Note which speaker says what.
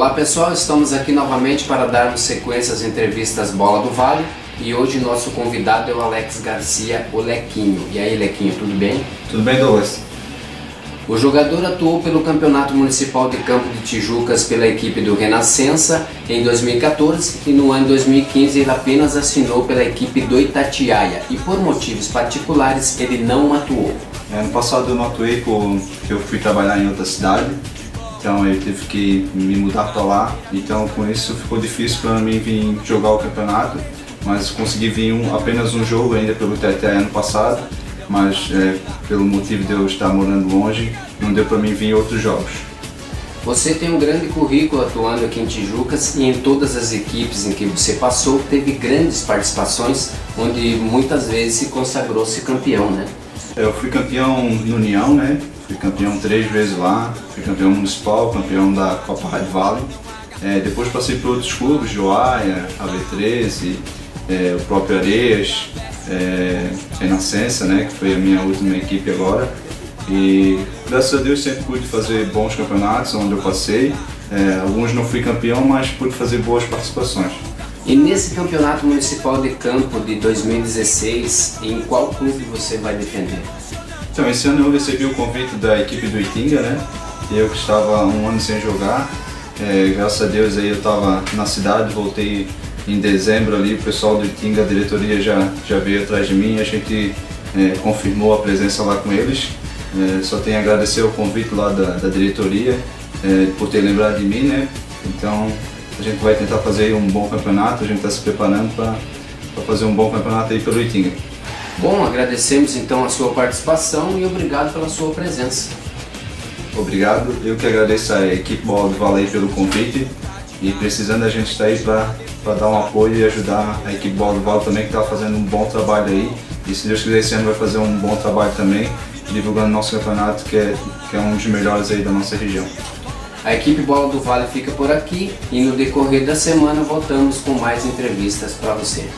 Speaker 1: Olá pessoal, estamos aqui novamente para darmos sequência às entrevistas Bola do Vale e hoje nosso convidado é o Alex Garcia, o Lequinho. E aí Lequinho, tudo bem?
Speaker 2: Tudo bem, Douglas?
Speaker 1: O jogador atuou pelo Campeonato Municipal de Campo de Tijucas pela equipe do Renascença em 2014 e no ano 2015 ele apenas assinou pela equipe do Itatiaia e por motivos particulares ele não atuou.
Speaker 2: Ano passado eu não atuei porque eu fui trabalhar em outra cidade então eu tive que me mudar para lá, então com isso ficou difícil para mim vir jogar o campeonato, mas consegui vir um, apenas um jogo ainda pelo TT ano passado, mas é, pelo motivo de eu estar morando longe, não deu para mim vir outros jogos.
Speaker 1: Você tem um grande currículo atuando aqui em Tijucas e em todas as equipes em que você passou teve grandes participações, onde muitas vezes se consagrou-se campeão, né?
Speaker 2: Eu fui campeão no União, né? Fui campeão três vezes lá, fui campeão municipal, campeão da Copa Rádio Vale. É, depois passei por outros clubes, Joaia, AB13, é, o próprio Areias, é, Renascença, né, que foi a minha última equipe agora. E graças a Deus sempre pude fazer bons campeonatos onde eu passei. É, alguns não fui campeão, mas pude fazer boas participações.
Speaker 1: E nesse campeonato municipal de campo de 2016, em qual clube você vai defender?
Speaker 2: Então, esse ano eu recebi o convite da equipe do Itinga, né? Eu que estava um ano sem jogar, é, graças a Deus aí eu estava na cidade, voltei em dezembro ali, o pessoal do Itinga, a diretoria já, já veio atrás de mim, a gente é, confirmou a presença lá com eles. É, só tenho a agradecer o convite lá da, da diretoria é, por ter lembrado de mim, né? Então a gente vai tentar fazer um bom campeonato, a gente está se preparando para fazer um bom campeonato aí pelo Itinga.
Speaker 1: Bom, agradecemos então a sua participação e obrigado pela sua presença.
Speaker 2: Obrigado, eu que agradeço a equipe Bola do Vale pelo convite e precisando a gente está aí para dar um apoio e ajudar a equipe Bola do Vale também que está fazendo um bom trabalho aí e se Deus quiser esse ano vai fazer um bom trabalho também divulgando nosso campeonato que é, que é um dos melhores aí da nossa região.
Speaker 1: A equipe Bola do Vale fica por aqui e no decorrer da semana voltamos com mais entrevistas para você.